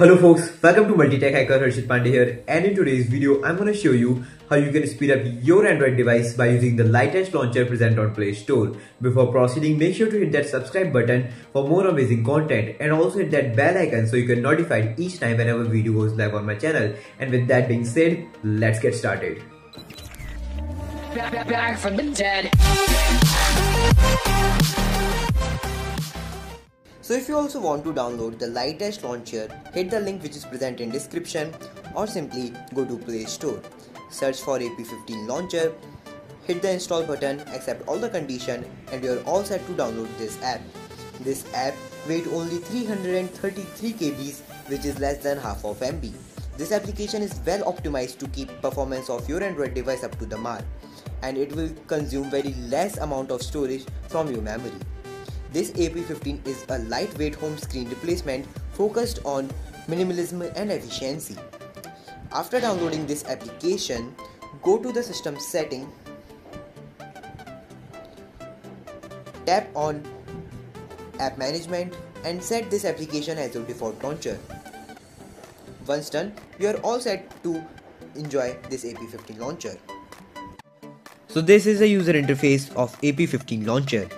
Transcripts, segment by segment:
Hello folks, welcome to Multitech Hacker Harshit Pandey here and in today's video I'm to show you how you can speed up your Android device by using the Lightedge launcher present on Play Store. Before proceeding, make sure to hit that subscribe button for more amazing content and also hit that bell icon so you get notified each time whenever a video goes live on my channel. And with that being said, let's get started. Back, back from the dead. So if you also want to download the Lightedge launcher, hit the link which is present in description or simply go to Play Store. Search for AP15 launcher, hit the install button, accept all the condition and you are all set to download this app. This app weight only 333 KBs which is less than half of MB. This application is well optimized to keep performance of your Android device up to the mark and it will consume very less amount of storage from your memory. This AP15 is a lightweight home screen replacement focused on minimalism and efficiency. After downloading this application, go to the system setting, tap on app management and set this application as your default launcher. Once done, you are all set to enjoy this AP15 launcher. So this is the user interface of AP15 launcher.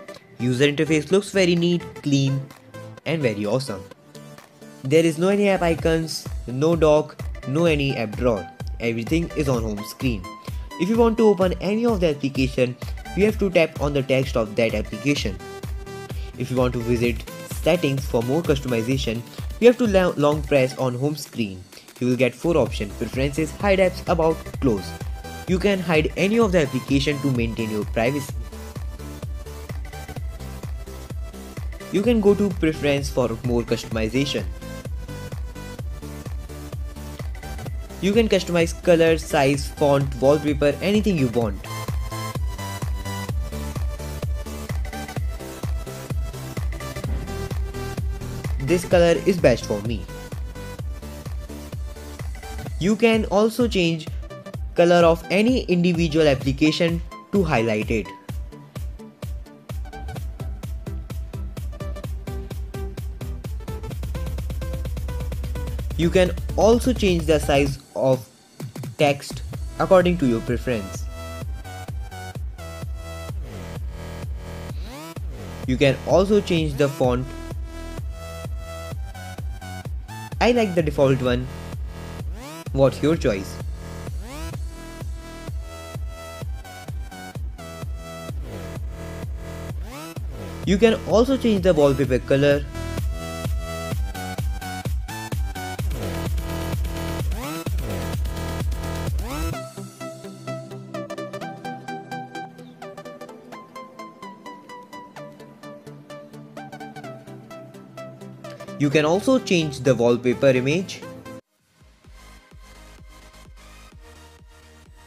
User interface looks very neat, clean and very awesome. There is no any app icons, no dock, no any app drawer. Everything is on home screen. If you want to open any of the application, you have to tap on the text of that application. If you want to visit settings for more customization, you have to long press on home screen. You will get 4 options preferences, hide apps, about, close. You can hide any of the application to maintain your privacy. You can go to preference for more customization. You can customize color, size, font, wallpaper, anything you want. This color is best for me. You can also change color of any individual application to highlight it. You can also change the size of text according to your preference. You can also change the font. I like the default one. What's your choice? You can also change the wallpaper color You can also change the wallpaper image.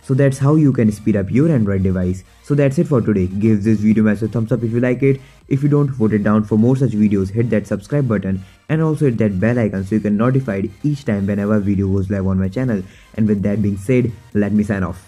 So that's how you can speed up your Android device. So that's it for today. Give this video a thumbs up if you like it. If you don't, vote it down for more such videos. Hit that subscribe button and also hit that bell icon so you get notified each time whenever video goes live on my channel. And with that being said, let me sign off.